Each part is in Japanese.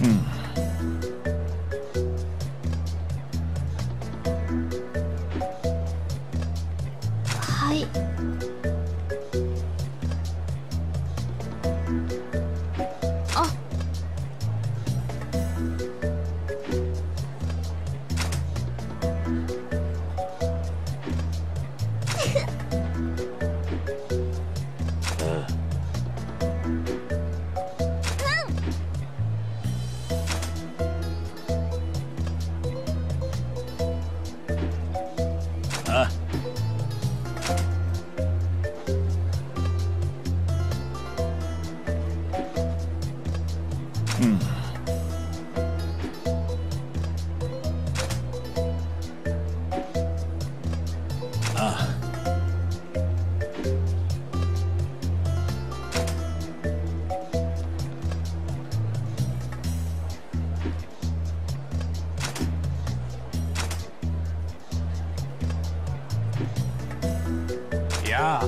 Hmm. や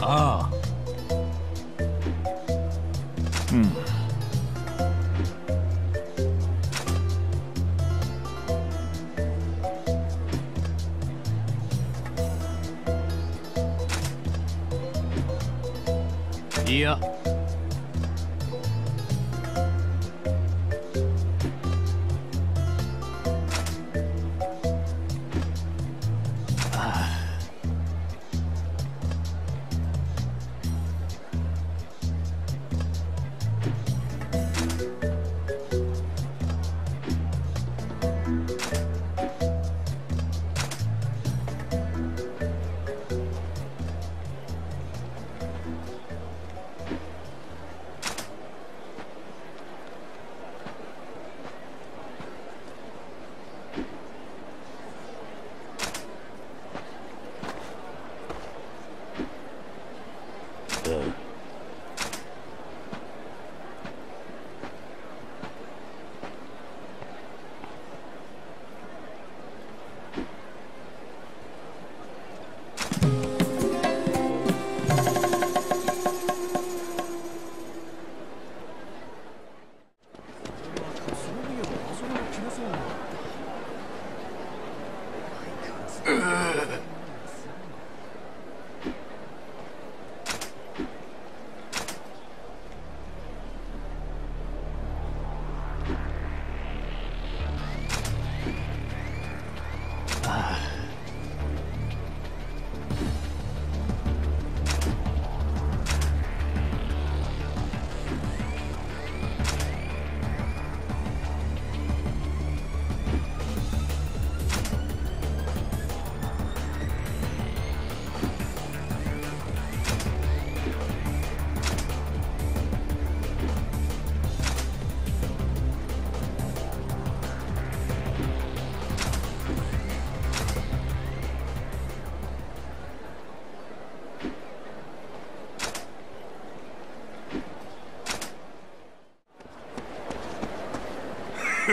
ああ。あいや。あ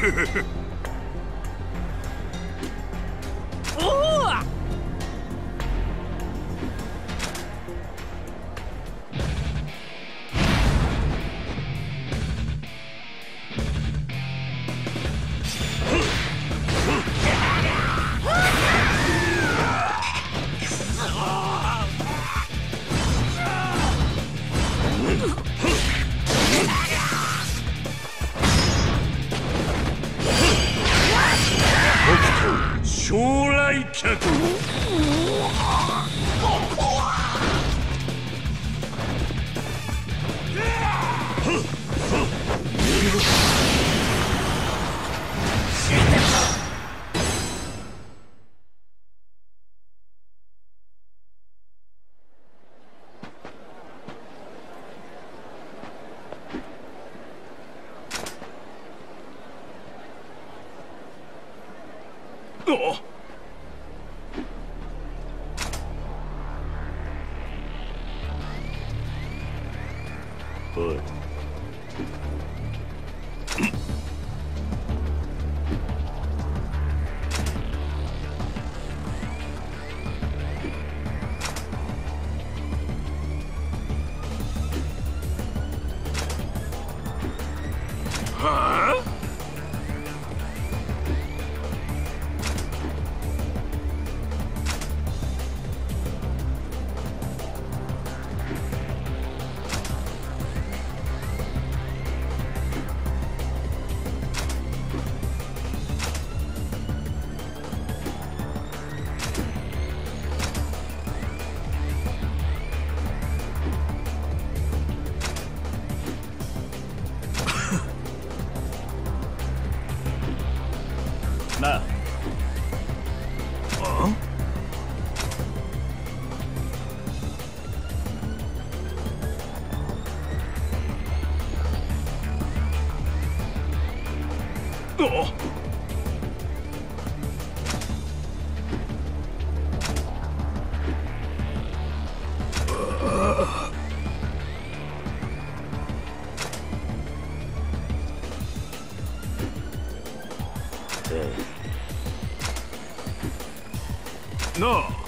フフフおい。な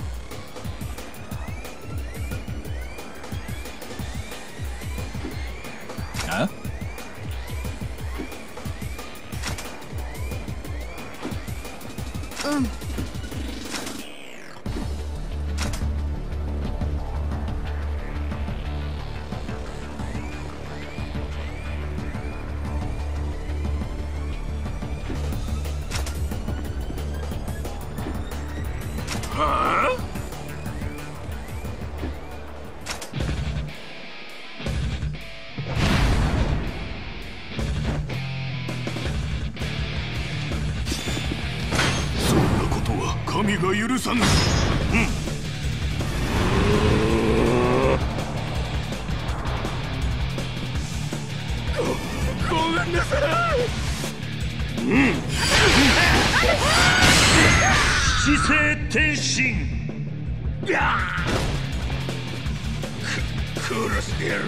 神が許さぬ。ごごめんなさい。知性転身殺してやる